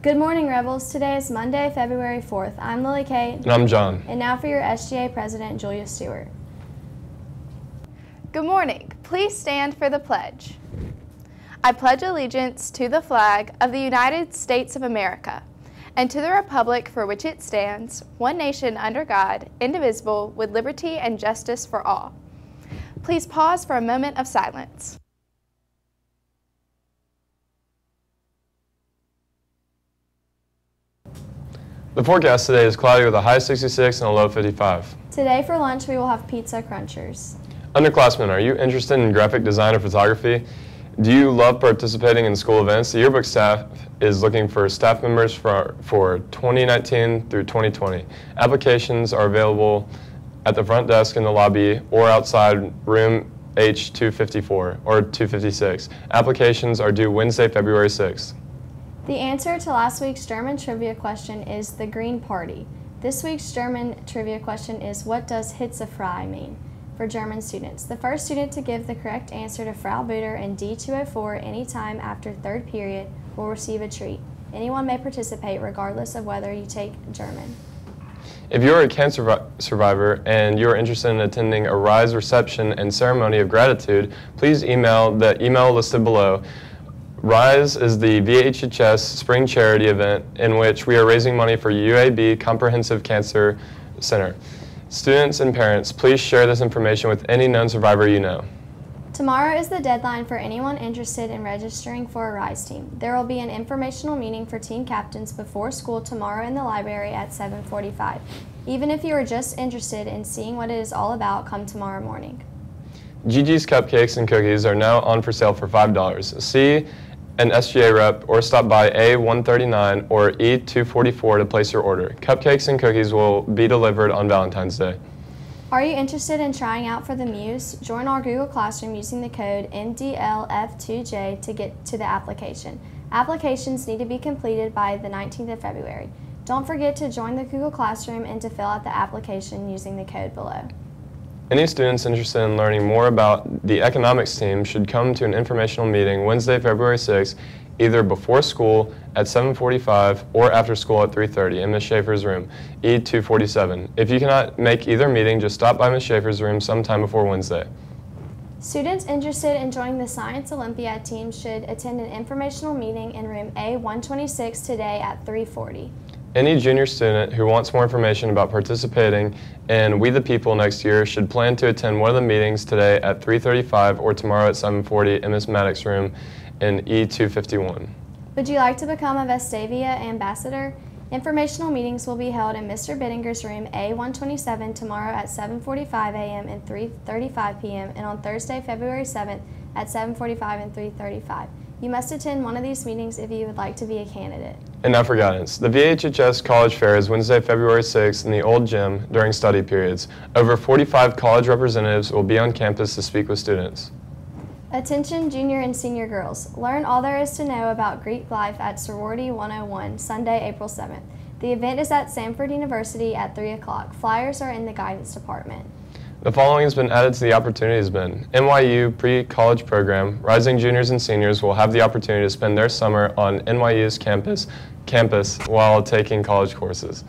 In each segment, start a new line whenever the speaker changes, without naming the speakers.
Good morning, Rebels. Today is Monday, February 4th. I'm Lily Kate.
And I'm John.
And now for your SGA President, Julia Stewart.
Good morning. Please stand for the pledge. I pledge allegiance to the flag of the United States of America and to the republic for which it stands, one nation under God, indivisible, with liberty and justice for all. Please pause for a moment of silence.
The forecast today is cloudy with a high 66 and a low 55.
Today for lunch, we will have pizza crunchers.
Underclassmen, are you interested in graphic design or photography? Do you love participating in school events? The yearbook staff is looking for staff members for, for 2019 through 2020. Applications are available at the front desk in the lobby or outside room H254 or 256. Applications are due Wednesday, February 6th.
The answer to last week's German trivia question is the Green Party. This week's German trivia question is what does Hitzefrei mean for German students? The first student to give the correct answer to Frau Buter in D204 anytime after third period will receive a treat. Anyone may participate regardless of whether you take German.
If you are a cancer survivor and you are interested in attending a RISE reception and ceremony of gratitude, please email the email listed below RISE is the VHHS spring charity event in which we are raising money for UAB Comprehensive Cancer Center. Students and parents, please share this information with any known survivor you know.
Tomorrow is the deadline for anyone interested in registering for a RISE team. There will be an informational meeting for team captains before school tomorrow in the library at 745. Even if you are just interested in seeing what it is all about, come tomorrow morning.
Gigi's Cupcakes and Cookies are now on for sale for $5. See an SGA rep or stop by A139 or E244 to place your order. Cupcakes and cookies will be delivered on Valentine's Day.
Are you interested in trying out for the Muse? Join our Google Classroom using the code MDLF2J to get to the application. Applications need to be completed by the 19th of February. Don't forget to join the Google Classroom and to fill out the application using the code below.
Any students interested in learning more about the economics team should come to an informational meeting Wednesday, February 6th, either before school at 7.45 or after school at 3.30 in Ms. Schaefer's room, E247. If you cannot make either meeting, just stop by Ms. Schaefer's room sometime before Wednesday.
Students interested in joining the Science Olympiad team should attend an informational meeting in room A126 today at 3.40.
Any junior student who wants more information about participating in We the People next year should plan to attend one of the meetings today at 3.35 or tomorrow at 7.40 in Ms. Maddox's room in E251.
Would you like to become a Vestavia ambassador? Informational meetings will be held in Mr. Bittinger's room A127 tomorrow at 7.45 a.m. and 3.35 p.m. and on Thursday, February 7th at 7.45 and 3.35. You must attend one of these meetings if you would like to be a candidate.
And now for guidance. The VHHS College Fair is Wednesday, February 6th in the old gym during study periods. Over 45 college representatives will be on campus to speak with students.
Attention junior and senior girls. Learn all there is to know about Greek life at Sorority 101, Sunday, April 7th. The event is at Samford University at 3 o'clock. Flyers are in the guidance department.
The following has been added to the Opportunities Bin. NYU pre-college program, rising juniors and seniors will have the opportunity to spend their summer on NYU's campus, campus while taking college courses.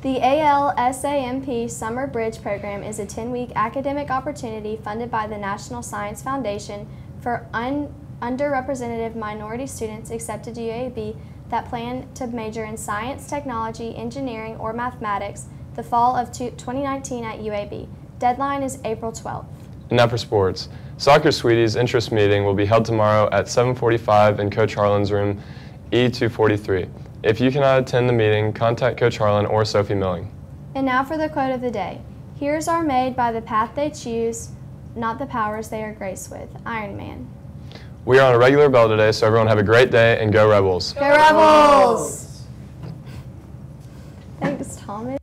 The ALSAMP Summer Bridge Program is a 10-week academic opportunity funded by the National Science Foundation for un underrepresented minority students accepted to UAB that plan to major in science, technology, engineering, or mathematics the fall of 2019 at UAB. Deadline is April 12th.
And now for sports. Soccer Sweeties interest meeting will be held tomorrow at 7.45 in Coach Harlan's room E243. If you cannot attend the meeting, contact Coach Harlan or Sophie Milling.
And now for the quote of the day. Heroes are made by the path they choose, not the powers they are graced with. Iron Man.
We are on a regular bell today, so everyone have a great day and go Rebels.
Go Rebels! Thanks, Thomas.